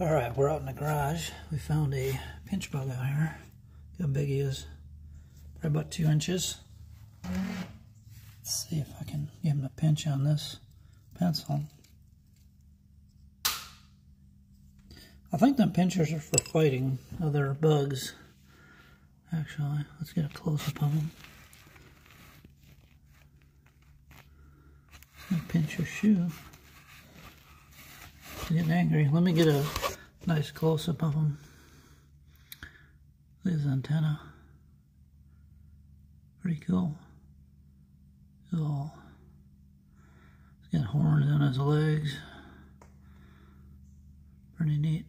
All right, we're out in the garage. We found a pinch bug out here. Look how big he is. Probably about two inches. Let's see if I can give him a pinch on this pencil. I think the pinchers are for fighting other bugs. Actually, let's get a close-up of them. Pinch your shoe. Getting angry. Let me get a nice close-up of at his antenna. Pretty cool. He's all, he's got horns on his legs. Pretty neat.